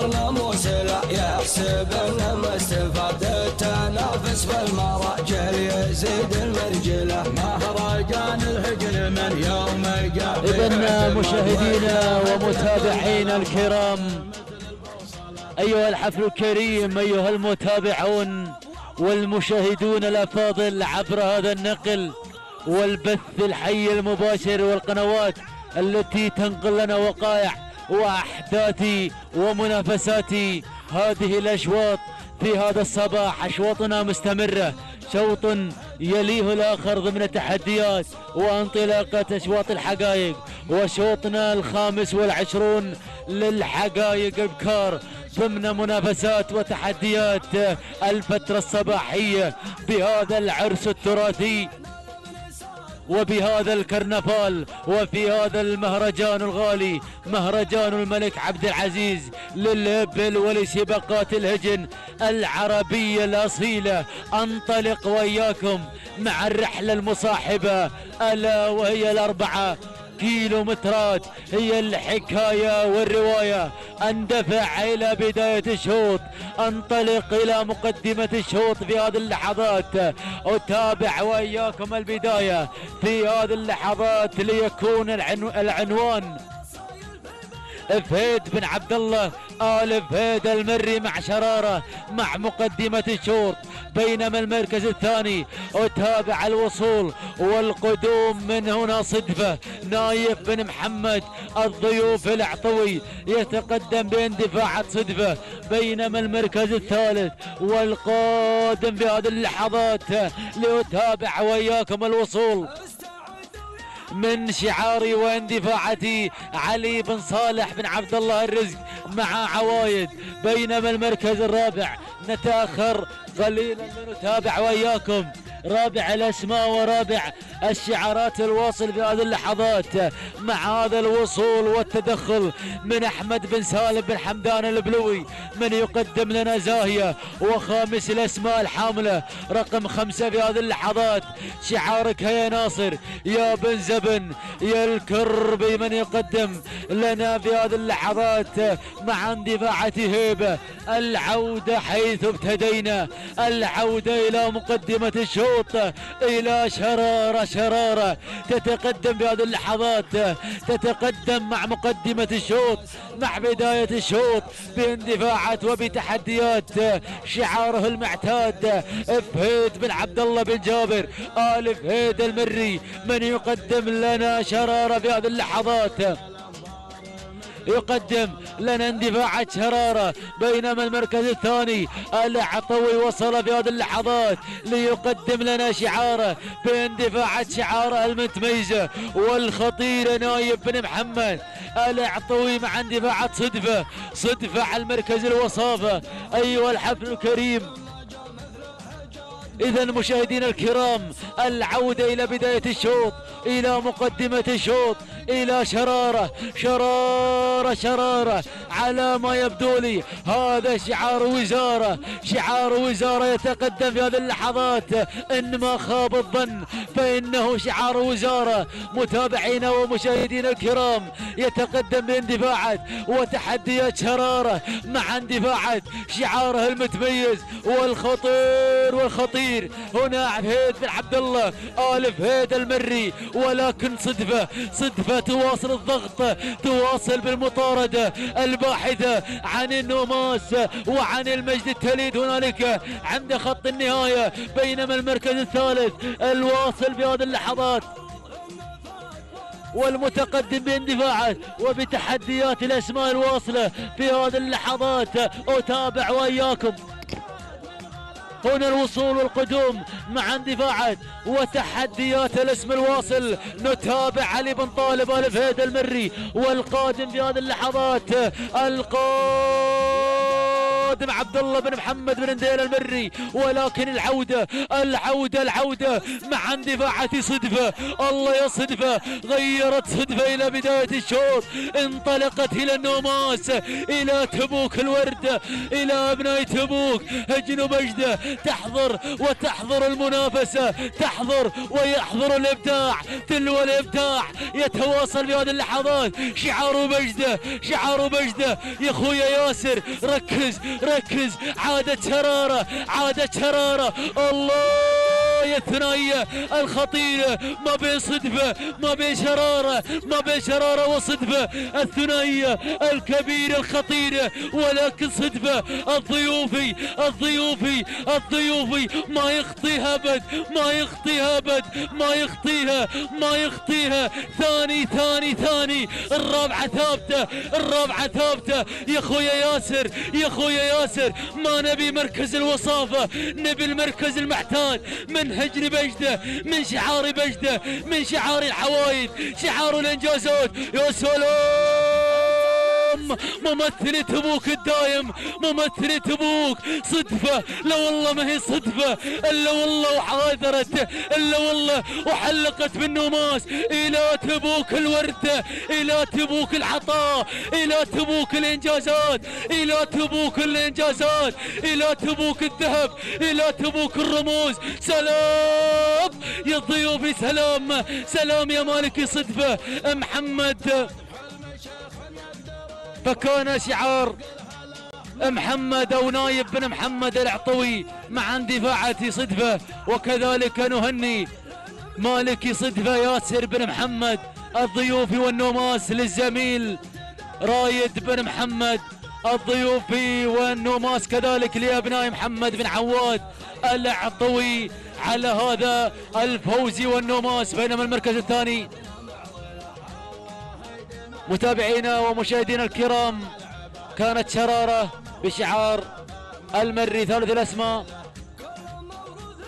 صرنا يحسب ما استفاد التنافس بالمراجل يزيد المرجلة مهرجان الهجر من يوم مشاهدينا ومتابعينا الكرام أيها الحفل الكريم أيها المتابعون والمشاهدون الأفاضل عبر هذا النقل والبث الحي المباشر والقنوات التي تنقل لنا وقائع وأحداث ومنافسات هذه الأشواط في هذا الصباح أشواطنا مستمرة. شوط يليه الآخر ضمن التحديات وانطلاقة أشواط الحقائق. وشوطنا الخامس والعشرون للحقائق البكار ضمن منافسات وتحديات الفترة الصباحية بهذا العرس التراثي. وبهذا الكرنفال وفي هذا المهرجان الغالي مهرجان الملك عبد العزيز للهبل ولسباقات الهجن العربية الأصيلة. أنطلق وإياكم مع الرحلة المصاحبة ألا وهي الأربعة. كيلومترات هي الحكاية والرواية. أندفع إلى بداية الشوط. أنطلق إلى مقدمة الشوط في هذه اللحظات. أتابع وإياكم البداية في هذه اللحظات ليكون العنوان فهيد بن عبد الله آل فهيد المري مع شرارة مع مقدمة الشوط. بينما المركز الثاني أتابع الوصول والقدوم من هنا صدفة. نايف بن محمد الضيوف العطوي يتقدم باندفاعات صدفة. بينما المركز الثالث والقادم في هذه اللحظات لأتابع وياكم الوصول. من شعاري واندفاعتي علي بن صالح بن عبد الله الرزق مع عوايد. بينما المركز الرابع نتاخر قليلا لنتابع وياكم. رابع الأسماء ورابع الشعارات الواصل في هذه اللحظات مع هذا الوصول والتدخل من أحمد بن سالم بن حمدان البلوي من يقدم لنا زاهية وخامس الأسماء الحاملة رقم خمسة في هذه اللحظات شعارك يا ناصر يا بن زبن يا الكربي من يقدم لنا في هذه اللحظات مع اندفاعة هيبه العودة حيث ابتدينا العودة إلى مقدمة الشوط. إلى شرارة شرارة. تتقدم بهذه اللحظات تتقدم مع مقدمة الشوط مع بداية الشوط باندفاعات وبتحديات. شعاره المعتاد فهيد بن عبد الله بن جابر آل فهيد المري. من يقدم لنا شرارة في هذه اللحظات؟ يقدم لنا اندفاعات شرارة بينما المركز الثاني العطوي وصل في هذه اللحظات ليقدم لنا شعارة باندفاعات شعارة المتميزة والخطيرة نايف بن محمد العطوي مع اندفاعات صدفة صدفة على المركز الوصافة. أيها الحفل الكريم. إذا مشاهدينا الكرام العودة إلى بداية الشوط. إلى مقدمة الشوط إلى شرارة شرارة شرارة. على ما يبدو لي هذا شعار وزارة شعار وزارة يتقدم في هذه اللحظات. إن ما خاب الظن فإنه شعار وزارة. متابعينا ومشاهدينا الكرام يتقدم باندفاعات وتحديات شرارة. مع اندفاعات شعاره المتميز والخطير والخطير. هنا عبد الله آل فهيد المري ولكن صدفة صدفة تواصل الضغط تواصل بالمطاردة الباحثة عن النوماس وعن المجد التليد هنالك عند خط النهاية بينما المركز الثالث الواصل في هذه اللحظات. والمتقدم باندفاعات وبتحديات الأسماء الواصلة في هذه اللحظات أتابع وإياكم. هنا الوصول والقدوم مع اندفاعات وتحديات الاسم الواصل. نتابع علي بن طالب الف المري والقادم في هذه اللحظات القادم. القادم عبد الله بن محمد بن نديل المري. ولكن العودة العودة العودة مع اندفاعات صدفة. الله يا صدفة غيرت صدفة إلى بداية الشوط. انطلقت إلى النوماس إلى تبوك الورده إلى أبناء تبوك. هجن مجدة تحضر وتحضر المنافسة. تحضر ويحضر الإبداع. تلو الإبداع يتواصل في هذه اللحظات. شعار مجدة شعار مجدة. يا أخويا ياسر ركز ركز. عادت شرارة عادت شرارة الله! البداية الثنائية الخطيرة ما بين صدفة ما بين شرارة ما بين شرارة وصدفة. الثنائية الكبيرة الخطيرة ولكن صدفة الضيوفي الضيوفي الضيوفي. ما يخطيها أبد ما يخطيها أبد ما يخطيها ما يخطيها. ثاني ثاني ثاني. الرابعة ثابتة الرابعة ثابتة. يا خويا ياسر يا خويا ياسر. ما نبي مركز الوصافة نبي المركز المعتاد من هجر بجدة من شعار بجدة من شعار العوايد شعار الانجازات. يا سلام! ممثلة أبوك الدايم ممثلة أبوك صدفة لا والله ما هي صدفة. إلا والله وحاذرت إلا والله وحلقت بالنوماس إلى تبوك الوردة إلى تبوك العطاء إلى تبوك الإنجازات إلى تبوك الإنجازات إلى تبوك الذهب إلى تبوك الرموز. سلام يا ضيوفي سلام. سلام يا مالكي صدفة. محمد فكان شعار محمد أو نايب بن محمد العطوي مع اندفاعة صدفة وكذلك نهني مالكي صدفة ياسر بن محمد الضيوفي والنوماس للزميل رايد بن محمد الضيوفي والنوماس كذلك لأبناء محمد بن عواد العطوي على هذا الفوزي والنوماس بينما المركز الثاني متابعينا ومشاهدينا الكرام كانت شرارة بشعار المري ثالث الأسماء.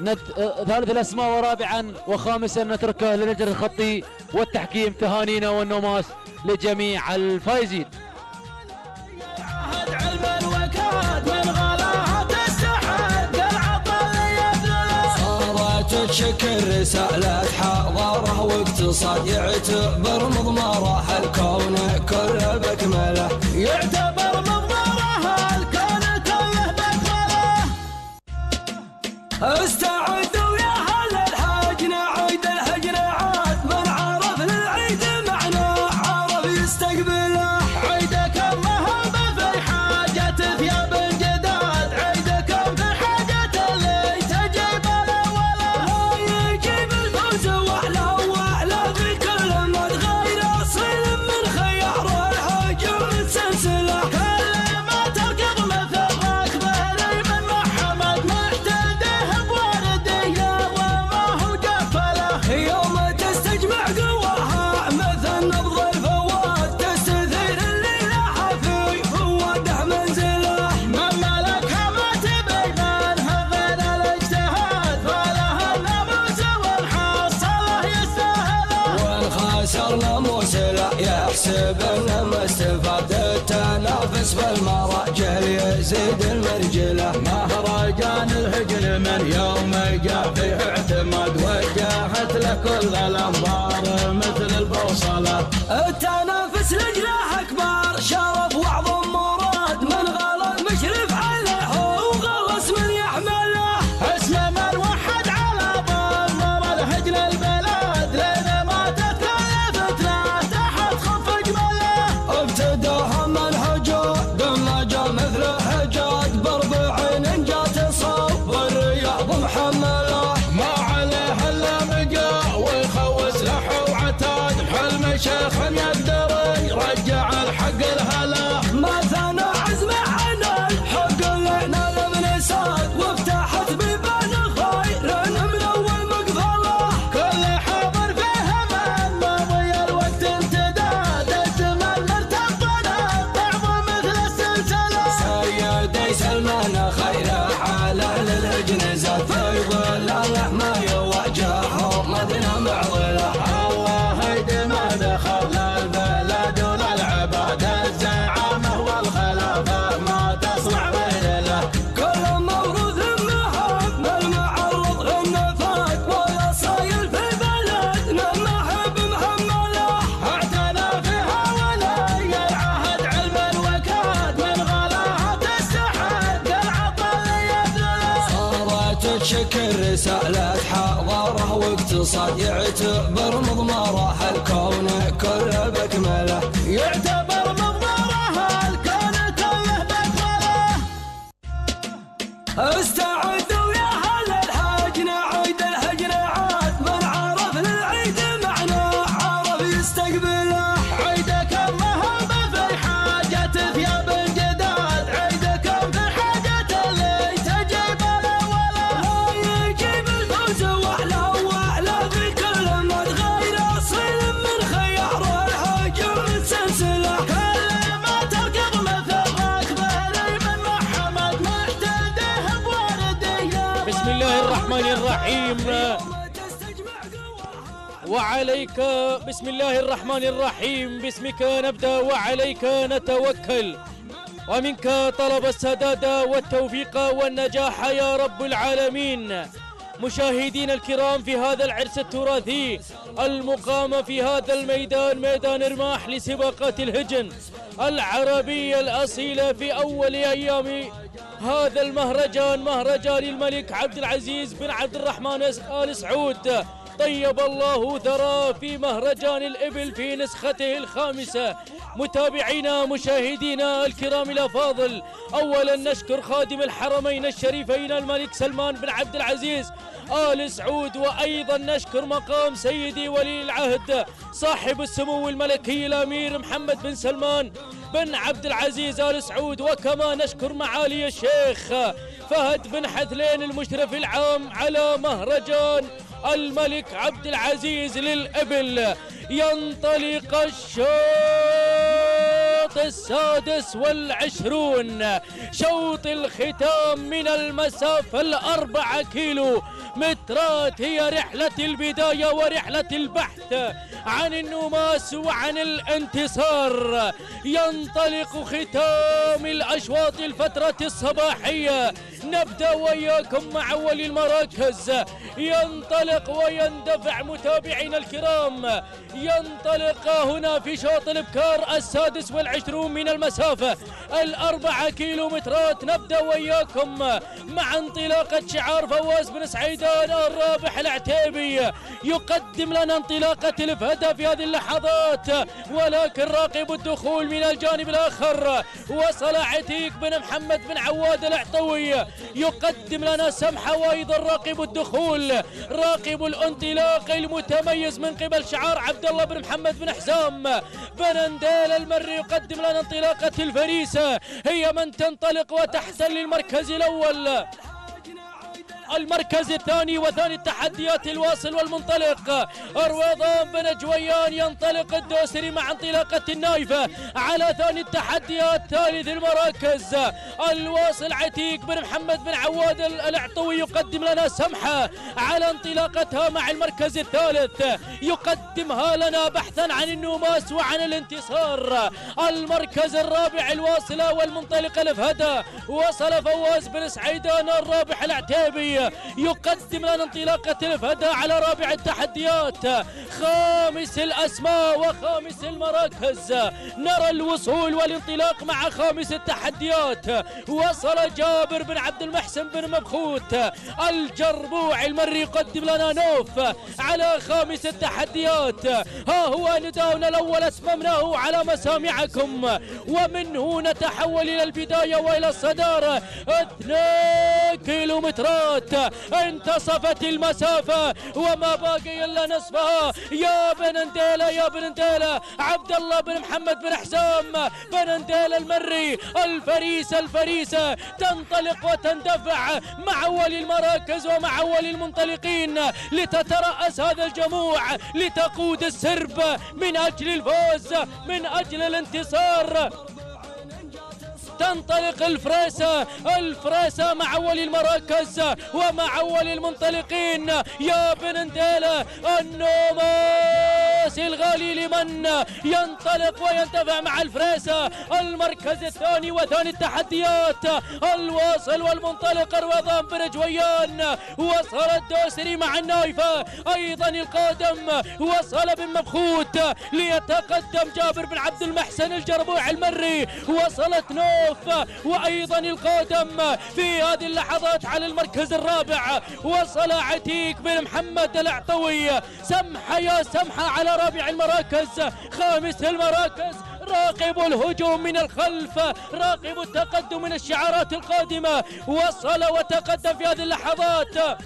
ند... آه، ثالث الأسماء ورابعا وخامسا نتركه للجنة الخطي والتحكيم تهانينا والنوماس لجميع الفائزين. تشكل رسالة حضارة واقتصاد يعتبر مضمرة الكون كله بكمله يعتبر مضمرة الكون كله بكمله استعدوا الانظار مثل البوصلة. التنافس لجله تشكل رسالة حضارة واقتصاد يعتبر مضمرة الكون كله بكمله يعتبر مضمرة الكون كله بكمله الرحيم. وعليك بسم الله الرحمن الرحيم. باسمك نبدأ وعليك نتوكل. ومنك طلب السداد والتوفيق والنجاح يا رب العالمين. مشاهدينا الكرام في هذا العرس التراثي المقام في هذا الميدان ميدان رماح لسباقات الهجن العربية الأصيلة في أول أيام هذا المهرجان مهرجان الملك عبد العزيز بن عبد الرحمن آل سعود. طيب الله ثرى في مهرجان الإبل في نسخته الخامسة. متابعينا مشاهدينا الكرام الأفاضل أولا نشكر خادم الحرمين الشريفين الملك سلمان بن عبد العزيز آل سعود وأيضا نشكر مقام سيدي ولي العهد صاحب السمو الملكي الأمير محمد بن سلمان. بن عبد العزيز آل سعود وكما نشكر معالي الشيخ فهد بن حثلين المشرف العام على مهرجان الملك عبد العزيز للإبل. ينطلق الشوط السادس والعشرون. شوط الختام من المسافة الأربعة كيلو. مترات هي رحلة البداية ورحلة البحث عن النماس وعن الانتصار. ينطلق ختام الأشواط الفترة الصباحية. نبدأ وإياكم مع ولي المراكز. ينطلق ويندفع متابعينا الكرام. ينطلق هنا في شوط الإبكار السادس والعشرون من المسافة. الأربعة كيلومترات. نبدأ وإياكم مع انطلاقة شعار فواز بن سعيدان الرابح العتيبي. يقدم لنا انطلاقة الفهدة في هذه اللحظات. ولكن راقب الدخول من الجانب الآخر. وصل عتيق بن محمد بن عواد العطوي. يقدم لنا سمحة وأيضا راقب الدخول راقب الانطلاق المتميز من قبل شعار عبد الله بن محمد بن حزام. بن اندال المري يقدم لنا انطلاقة الفريسة هي من تنطلق وتحتل المركز الأول. المركز الثاني وثاني التحديات الواصل والمنطلق. رويضان بن جويان ينطلق الدوسري مع انطلاقة النايفة على ثاني التحديات ثالث المراكز. الواصل عتيق بن محمد بن عواد العطوي يقدم لنا سمحة على انطلاقتها مع المركز الثالث. يقدمها لنا بحثا عن النوماس وعن الانتصار. المركز الرابع الواصلة والمنطلقة الفهدة وصل فواز بن سعيدان الرابح العتيبي. يقدم لنا انطلاقة الفهدة على رابع التحديات. خامس الأسماء وخامس المراكز. نرى الوصول والانطلاق مع خامس التحديات. وصل جابر بن عبد المحسن بن مبخوت. الجربوع المري يقدم لنا نوف على خامس التحديات. ها هو نداؤنا الأول أتممناه على مسامعكم. ومن هنا نتحول إلى البداية وإلى الصدارة. اثنين كيلومترات. انتصفت المسافة وما باقي إلا نصفها. يا بن انديلة يا بن انديلة عبد الله بن محمد بن حسام بن انديلة المري. الفريسة الفريسة تنطلق وتندفع مع ولي المراكز ومع ولي المنطلقين. لتترأس هذا الجموع. لتقود السرب من أجل الفوز من أجل الانتصار. تنطلق الفريسة الفريسة مع ولي المراكز ومع ولي المنطلقين. يا بن انديلة النوماس الغالي لمن ينطلق وينتفع مع الفريسة المركز الثاني وثاني التحديات. الواصل والمنطلق روضان بن جويان وصل الدوسري مع النايفة أيضا القادم. وصل بن مبخوت. ليتقدم جابر بن عبد المحسن الجربوع المري. وصلت نوف. وأيضا القادم. في هذه اللحظات على المركز الرابع. وصل عتيق بن محمد العطوي. سمحة يا سمحة على رابع المراكز خامس المراكز راقب الهجوم من الخلف راقب التقدم من الشعارات القادمة وصل وتقدم في هذه اللحظات.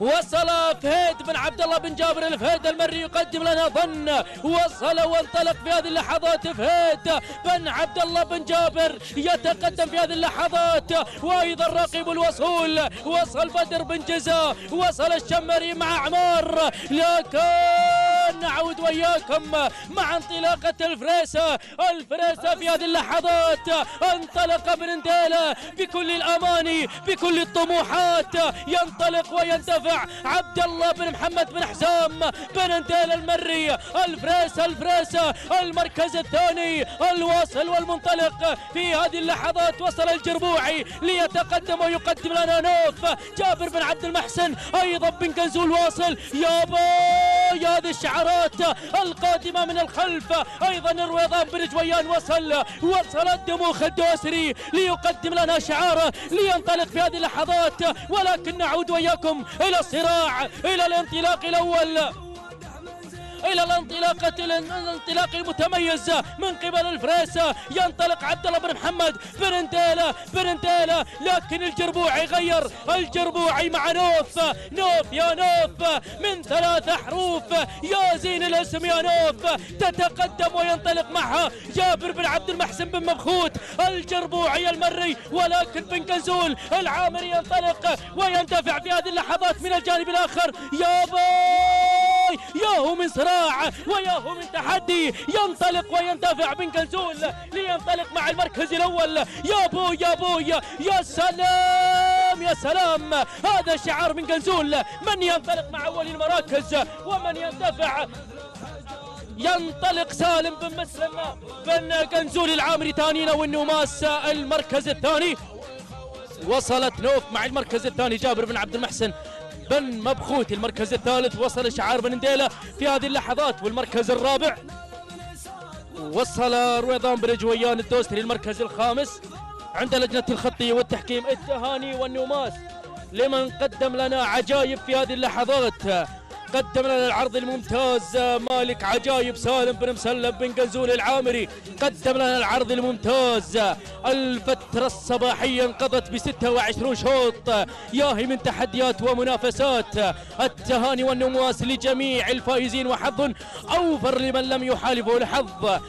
وصل فهيد بن عبد الله بن جابر الفهيد المري يقدم لنا ظن وصل وانطلق في هذه اللحظات فهيد بن عبد الله بن جابر يتقدم في هذه اللحظات. وأيضا راقب الوصول وصل بدر بن جزا وصل الشمري مع عمار. لكن ونعود وياكم مع انطلاقة الفريسة الفريسة في هذه اللحظات انطلق برنديلا بكل الأماني بكل الطموحات. ينطلق ويندفع عبد الله بن محمد بن حسام برنديلا المري. الفريسة الفريسة المركز الثاني الواصل والمنطلق في هذه اللحظات. وصل الجربوعي ليتقدم ويقدم لنا نوف. جابر بن عبد المحسن أيضا بن كنزول واصل. يا باي هذه الشعارات القادمة من الخلف. أيضا الرويضان بن جويان وصل وصل الدموخ الدوسري ليقدم لنا شعاره لينطلق في هذه اللحظات. ولكن نعود وياكم إلى الصراع إلى الانطلاق الأول. إلى الانطلاقة الانطلاق المتميز من قبل الفريسه ينطلق عبد الله بن محمد. برنديلا برنديلا. لكن الجربوعي غير. الجربوعي مع نوف. نوف يا نوف. من ثلاث حروف. يا زين الاسم يا نوف. تتقدم وينطلق معها جابر بن عبد المحسن بن مبخوت. الجربوعي المري ولكن بن كنزول العامري ينطلق ويندفع في هذه اللحظات من الجانب الآخر. يا باي ياهو من صراع وياهو من تحدي. ينطلق ويندفع بن كنزول لينطلق مع المركز الأول. يا بو يا بو يا, يا سلام يا سلام. هذا شعار من كنزول. من ينطلق مع أول المراكز ومن يندفع ينطلق سالم بن مسلم بن كنزول العامري ثانينا والنوماس المركز الثاني. وصلت نوف مع المركز الثاني جابر بن عبد المحسن. بن مبخوت المركز الثالث وصل شعار بن نديلة في هذه اللحظات والمركز الرابع. وصل رويضان بن جويان الدوسري المركز الخامس. عند لجنة الخطية والتحكيم التهاني والنوماس لمن قدم لنا عجائب في هذه اللحظات. قدم لنا العرض الممتاز مالك عجايب سالم بن مسلم بن قنزول العامري. قدم لنا العرض الممتاز. الفترة الصباحية انقضت ب 26 شوط. ياهي من تحديات ومنافسات. التهاني والنمواس لجميع الفائزين وحظ أوفر لمن لم يحالفه الحظ.